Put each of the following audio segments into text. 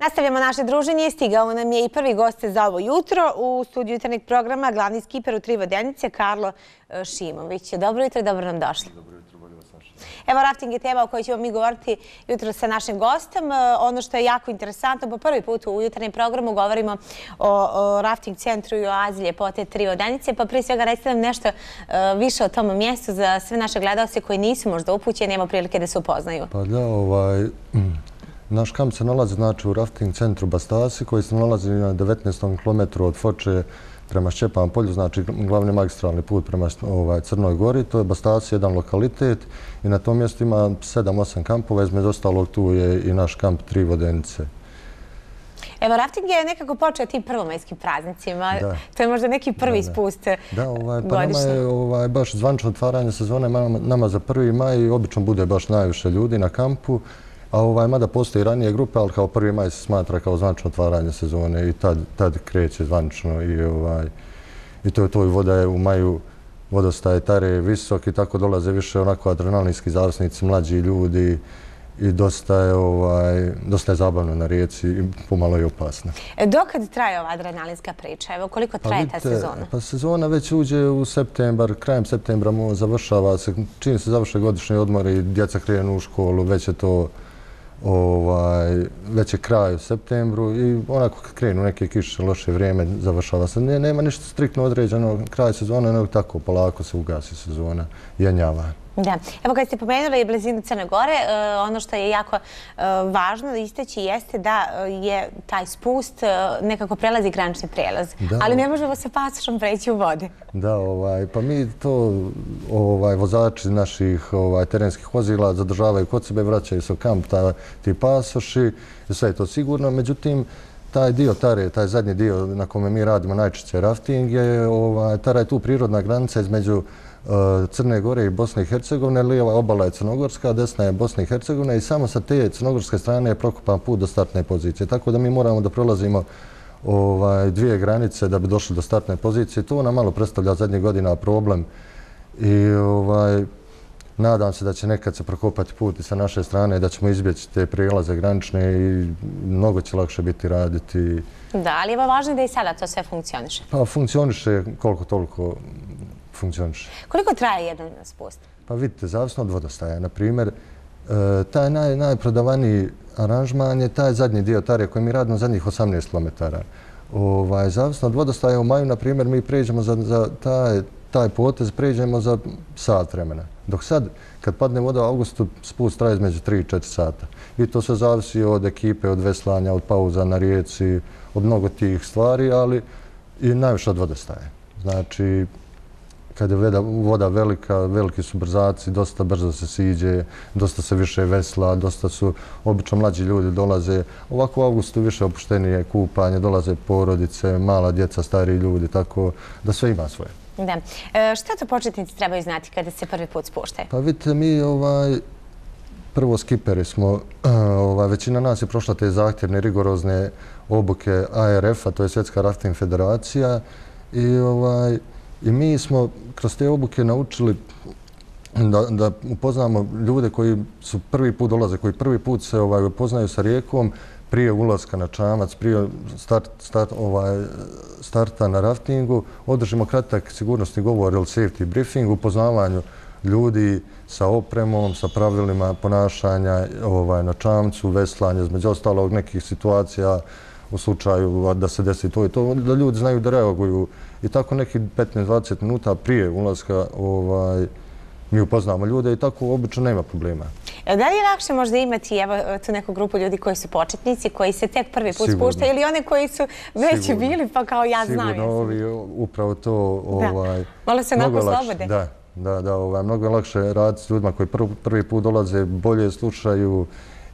Nastavljamo naše druženje. Stigao nam je i prvi goste za ovo jutro u studiju jutarnjeg programa, glavni skiper u Tri vodenice, Karlo e, Šimović. Dobro jutro i dobro nam došli. Dobro jutro, bolje vas našli. Evo, rafting je tema o kojoj ćemo mi govoriti jutro sa našim gostom. E, ono što je jako interesantno, po prvi put u jutarnjem programu govorimo o rafting centru i o Aziji ljepote Tri vodenice. Pa prije svega recite nam nešto e, više o tom mjestu za sve naše gledalce koji nisu možda upućeni, nema prilike da se upoznaju. Pa da, ovaj... Naš kamp se nalazi znači, u rafting centru Bastasi koji se nalazi na 19. km od Foče prema Šćepan polju, znači glavni magistralni put prema ovaj, Crnoj gori. To je Bastasi, jedan lokalitet i na tom mjestu ima 7-8 kampova. Između ostalog tu je i naš kamp Tri vodenice. Evo, rafting je nekako počeo tim prvomajskim praznicima. Da. To je možda neki prvi da, spust Da, ovaj, pa nama je ovaj, baš zvančno otvaranje sezone nama za prvi maj i obično bude baš najviše ljudi na kampu. A ovaj, mada postoji ranije grupe, ali kao prvi maj se smatra kao zvančno otvaranje sezone i tad, tad kreće zvančno i, ovaj, i to je to i voda je u maju vodostaje tare visok i tako dolaze više onako adrenalinski zavisnici, mlađi ljudi i dosta je, ovaj, dosta je zabavno na rijeci i pomalo je opasno. E, dokad traje ova adrenalinska priča? Evo, koliko pa traje pa, vidite, ta sezona? Pa sezona već uđe u septembar, krajem septembra mu završava se, čini se završe godišnje odmore i djeca krenu u školu, već je to ovaj, već je kraj u septembru i onako kad krenu neke kiše, loše vrijeme, završava se. Ne, nema ništa striktno određeno kraj sezone, nego tako polako se ugasi sezona, jenjava. Da. Evo kad ste pomenuli blizinu Crne Gore, e, ono što je jako e, važno da isteći jeste da e, je taj spust nekako prelazi granični prelaz. Ali ne možemo se pasošom preći u vode. Da, ovaj, pa mi to ovaj, vozači naših ovaj, terenskih vozila zadržavaju kod sebe, vraćaju se u kamp ta, ti pasoši sve je to sigurno. Međutim, taj dio Tare, taj zadnji dio na kome mi radimo najčešće rafting, je, Tara je tu prirodna granica između Crne Gore i Bosne i Hercegovine. Lijeva obala je Crnogorska, desna je Bosna i Hercegovina i samo sa te crnogorske strane je prokopan put do startne pozicije. Tako da mi moramo da prolazimo ovaj, dvije granice da bi došli do startne pozicije. To nam malo predstavlja zadnje godina problem i ovaj, nadam se da će nekad se prokopati put i sa naše strane da ćemo izbjeći te prijelaze granične i mnogo će lakše biti raditi. Da, ali je važno da i sada to sve funkcioniše? Pa funkcioniše koliko toliko funkcioniše. Koliko traje jedan spust? Pa vidite, zavisno od vodostaja. Naprimjer, e, taj najprodavaniji aranžman je taj zadnji dio Tarije koji mi radimo zadnjih 18 km. Ovaj, zavisno od vodostaja u maju, na primjer, mi pređemo za taj taj potez pređemo za sat vremena. Dok sad, kad padne voda u augustu, spust traje između 3 i 4 sata. I to sve zavisi od ekipe, od veslanja, od pauza na rijeci, od mnogo tih stvari, ali i najviše od vodostaje. Znači, kad je voda velika, veliki su brzaci, dosta brzo se siđe, dosta se više vesla, dosta su obično mlađi ljudi dolaze. Ovako u augustu više opuštenije kupanje, dolaze porodice, mala djeca, stari ljudi, tako da sve ima svoje. Da. E, šta to početnici trebaju znati kada se prvi put spuštaju? Pa vidite, mi ovaj, prvo skiperi smo, ovaj, većina nas je prošla te zahtjevne, rigorozne obuke ARF-a, to je Svjetska rafting federacija, i ovaj, I mi smo kroz te obuke naučili da, da upoznamo ljude koji su prvi put dolaze, koji prvi put se ovaj, upoznaju sa rijekom prije ulaska na čamac, prije start, start, ovaj, starta na raftingu. Održimo kratak sigurnosni govor ili safety briefing, upoznavanju ljudi sa opremom, sa pravilima ponašanja ovaj, na čamcu, veslanje, između ostalog nekih situacija u slučaju da se desi to i to, da ljudi znaju da reaguju i tako neki 15-20 minuta prije ulazka ovaj, mi upoznamo ljude i tako obično nema problema. Da li je lakše možda imati evo, tu neku grupu ljudi koji su početnici, koji se tek prvi put spuštaju ili one koji su već Sigurno. bili pa kao ja znam? Sigurno, ovi upravo to... Ovaj, Malo se onako slobode. Da, da, da ovaj, mnogo je lakše raditi s ljudima koji prvi put dolaze, bolje slušaju,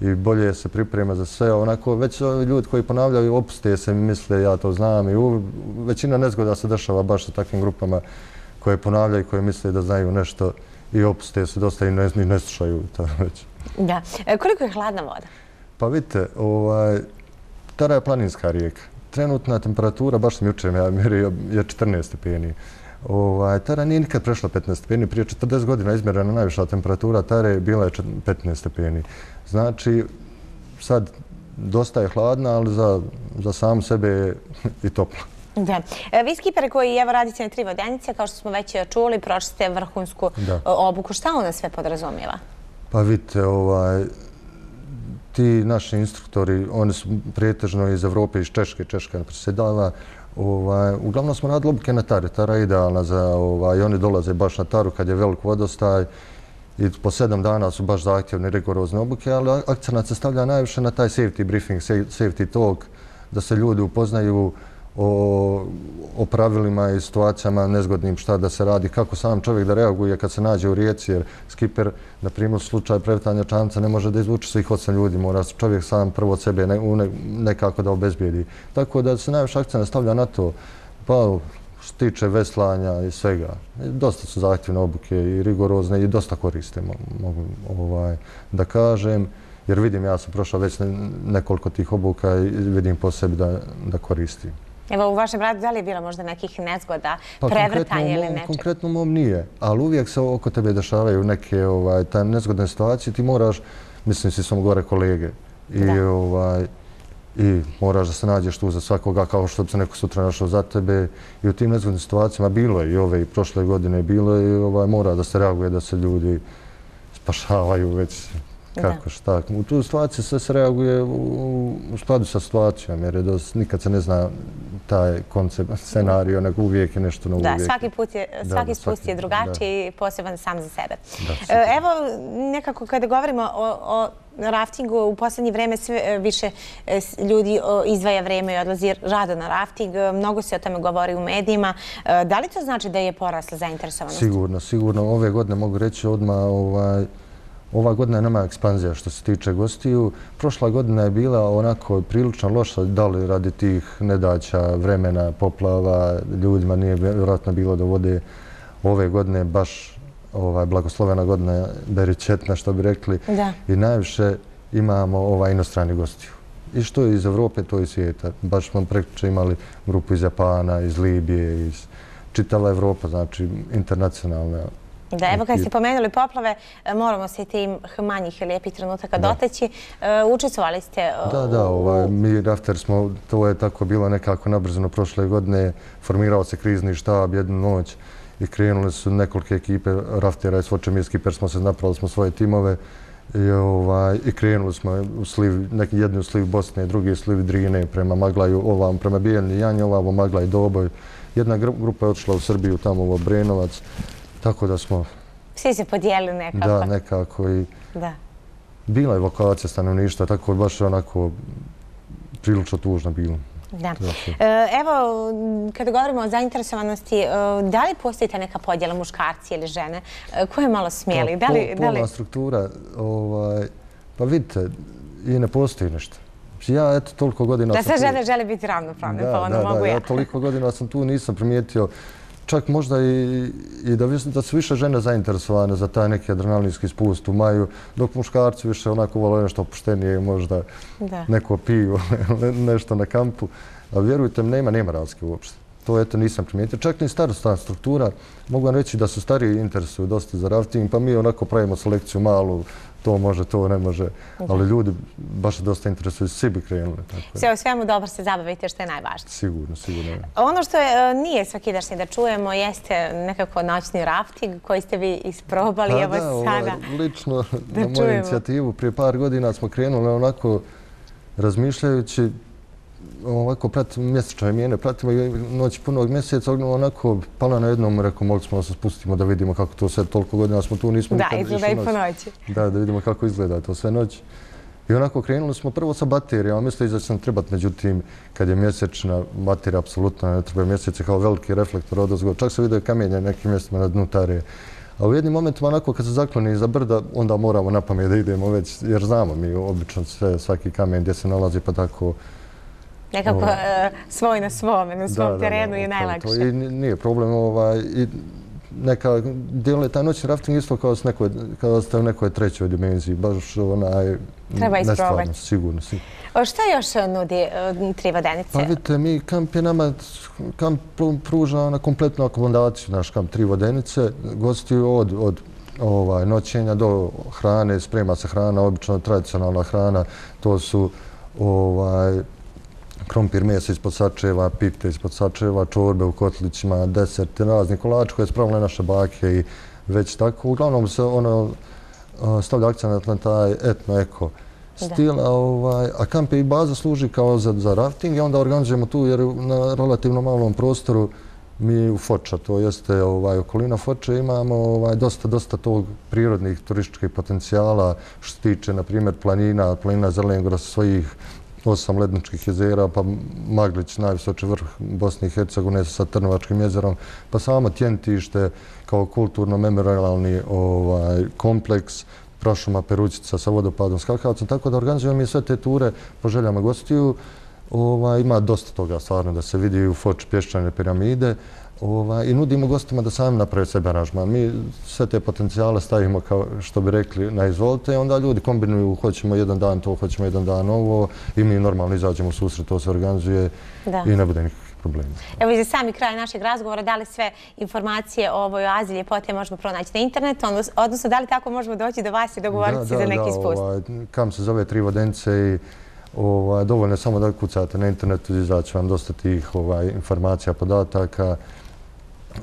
i bolje se priprema za sve. Onako, već ljudi koji ponavljaju opuste se misle ja to znam i u, većina nezgoda se dešava baš sa takvim grupama koje ponavljaju, koje misle da znaju nešto i opuste se dosta i ne, ne slušaju to već. Da. E, koliko je hladna voda? Pa vidite, ovaj, Tara je planinska rijeka. Trenutna temperatura, baš sam jučer ja mjerio, je 14 stepeni. Ovaj, Tara nije nikad prešla 15 stepeni. Prije 40 godina izmjerena najviša temperatura Tare je bila 15 stepeni. Znači, sad dosta je hladna, ali za, za sam sebe je i topla. Da. E, vi skipere koji evo radite na tri vodenice, kao što smo već čuli, prošli ste vrhunsku Da. e, obuku. Šta ona sve podrazumijeva? Pa vidite, ovaj, ti naši instruktori, oni su prijetežno iz Evrope, iz Češke, Češka predsjedava. Ovaj, uglavnom smo radili obuke na tari. Tara je idealna za, ovaj, oni dolaze baš na taru kad je velik vodostaj i po sedam dana su baš zahtjevne rigorozne obuke, ali akcenat se stavlja najviše na taj safety briefing, safety talk, da se ljudi upoznaju o, o pravilima i situacijama nezgodnim šta da se radi, kako sam čovjek da reaguje kad se nađe u rijeci, jer skiper, na primjer, u slučaju prevrtanja čamca ne može da izvuče svih osam ljudi, mora čovjek sam prvo od sebe ne, ne- nekako da obezbijedi. Tako da se najviše akcija stavlja na to, pa što tiče veslanja i svega. Dosta su zahtjevne obuke i rigorozne i dosta koriste, mogu ovaj, da kažem. Jer vidim, ja sam prošao već nekoliko tih obuka i vidim po sebi da, da koristim. Evo, u vašem radu da li je bilo možda nekih nezgoda, Pa prevrtanja u ili nečeg? Konkretno u mom nije, ali uvijek se oko tebe dešavaju neke ovaj, ta nezgodne situacije. Ti moraš, mislim si sam gore kolege, i, Da. ovaj, i moraš da se nađeš tu za svakoga kao što bi se neko sutra našao za tebe. I u tim nezgodnim situacijama bilo je i ove i prošle godine bilo je i ovaj, mora da se reaguje da se ljudi spašavaju već kako šta. U tu situaciju sve se reaguje u, u skladu sa situacijom jer je dos, nikad se ne zna taj koncept, scenario, nego uvijek je nešto novo. Da, uvijek. svaki put je, svaki da, spust svaki- je drugačiji i poseban sam za sebe. Da, E. Evo, nekako kada govorimo o, o raftingu, u posljednje vreme sve e, više e, ljudi o, izdvaja vreme i odlazi rado na rafting. Mnogo se o tome govori u medijima. Da li to znači da je porasla zainteresovanost? Sigurno, sigurno. Ove godine mogu reći odmah, ovaj, ova godina je nama ekspanzija što se tiče gostiju. Prošla godina je bila onako prilično loša, da li radi tih nedaća, vremena, poplava, ljudima nije vjerojatno bilo do vode. Ove godine baš ovaj, blagoslovena godina, beričetna što bi rekli. Da. I najviše imamo ovaj, inostrani gostiju. I što je iz Evrope, to je iz svijeta. Baš smo prekriče imali grupu iz Japana, iz Libije, iz čitava Evropa, znači internacionalna. Da, evo kad ste pomenuli poplave, e, moramo se tim manjih lijepih trenutaka doteći. E, Učestvovali ste e, Da, da, ovaj, mi Rafter smo, to je tako bilo nekako nabrzano prošle godine, formirao se krizni štab jednu noć i krenule su nekolike ekipe Raftera i Svočemir Skiper smo se napravili smo svoje timove. I, ovaj, i krenuli smo u sliv, neki jedni u sliv Bosne, drugi u sliv Drine prema Maglaju, ovam prema Bijeljni Janji, ovamo Maglaj Doboj. Jedna gru- grupa je otišla u Srbiju, tamo u Obrenovac, tako da smo, Svi se podijelili nekako. da, nekako i Da. bila je evakuacija stanovništva, tako je baš onako prilično tužno bilo. Da. Da. E, Evo, kada govorimo o zainteresovanosti, e, da li postoji ta neka podjela muškarci ili žene? E, Ko je malo smjeli? Da li, Po- da li... Polna struktura, ovaj, pa vidite, i ne postoji nešto. Ja, eto, toliko godina Da sve tu- žene žele biti ravnopravne, Da, pa ono da, mogu da, ja. ja toliko godina sam tu, nisam primijetio čak možda i, i da, vis- da su više žene zainteresovane za taj neki adrenalinski spust u maju, dok muškarci više onako vole nešto opuštenije, možda Da. neko piju, nešto na kampu. A vjerujte mi, nema, nema razlike uopšte. To eto nisam primijetio. Čak ni starostna struktura, mogu vam reći da su stariji interesuju dosta za rafting, pa mi onako pravimo selekciju malu, to može, to ne može, ali ljudi baš dosta interesuju, svi bi krenuli. Sve u svemu dobro se zabavite što je najvažnije. Sigurno, sigurno. Ono što je, e, nije svakidašnje da čujemo jeste nekako noćni rafting koji ste vi isprobali evo da, ovaj, lično na moju inicijativu prije par godina smo krenuli onako razmišljajući ovako pratimo mjesečne mjene, pratimo i noć punog mjeseca, onako pala na jednom, rekao, mogli smo da se spustimo da vidimo kako to sve, toliko godina smo tu, nismo Da, nikad izgleda išli i po noć. noći. Da, da vidimo kako izgleda to sve noć. I onako krenuli smo prvo sa baterijama, mislili da će nam trebati, međutim, kad je mjesečna baterija, apsolutno ne treba mjesec, je kao veliki reflektor odozgo. Čak se vidio kamenje na nekim mjestima na dnu tare. A u jednim momentima, onako kad se zakloni iza brda, onda moramo na pamet da idemo već, jer znamo mi obično sve, svaki kamen gdje se nalazi, pa tako... Nekako Ovo. e, svoj na svome, na svom terenu je najlakše. to. I ni- nije problem ovaj, i neka djeluje taj noćni rafting isto kao, s nekoj, kao da ste u nekoj trećoj dimenziji, baš onaj... Treba isprobati. nestvarno, Sigurno, sigurno. O, Šta još e, nudi e, tri vodenice? Pa vidite, mi kamp je nama, kamp pru- pruža na kompletnu akomodaciju, naš kamp tri vodenice, gostiju od, od ovaj, noćenja do hrane, sprema se hrana, obično tradicionalna hrana, to su ovaj, krompir mesa ispod sačeva, pite ispod sačeva, čorbe u kotlićima, desert, razni kolači koje spravile naše bake i već tako. Uglavnom se ono stavlja akcent na taj etno-eko stil, a, ovaj, a kampe i baza služi kao za, za rafting i onda organizujemo tu jer na relativno malom prostoru mi u Foča, to jeste ovaj, okolina Foča, imamo ovaj, dosta, dosta tog prirodnih turističkih potencijala što se tiče, na primjer, planina, planina Zelengora sa svojih osam ledničkih jezera, pa Maglić, najvisoči vrh Bosne i Hercegovine sa Trnovačkim jezerom, pa samo Tjentište kao kulturno-memorialni ovaj, kompleks, Prašuma, Perućica sa vodopadom, skakavcem, tako da organizujemo i sve te ture po željama gostiju. Ovaj, ima dosta toga stvarno da se vidi u Foč pješčane piramide ovaj, i nudimo gostima da sami naprave sebe aranžman. Mi sve te potencijale stavimo, kao što bi rekli, na izvolite i onda ljudi kombinuju, hoćemo jedan dan to, hoćemo jedan dan ovo i mi normalno izađemo u susret, to se organizuje i ne bude nikakvih problema. Evo i za sami kraj našeg razgovora, da li sve informacije o ovoj oazi ljepote možemo pronaći na internetu, odnosno da li tako možemo doći do vas i dogovoriti se za neki spust? Ovaj, kam se zove Tri vodenice i ovaj, dovoljno je samo da kucate na internetu i izaći vam dosta tih informacija, podataka.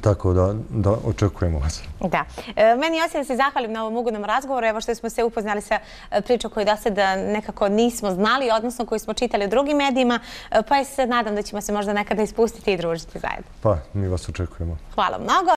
Tako da, da očekujemo vas. Da. E, meni je da se zahvalim na ovom ugodnom razgovoru. Evo što smo se upoznali sa e, pričom koju do sada nekako nismo znali, odnosno koju smo čitali u drugim medijima, e, pa se nadam da ćemo se možda nekada ispustiti i družiti zajedno. Pa, mi vas očekujemo. Hvala mnogo.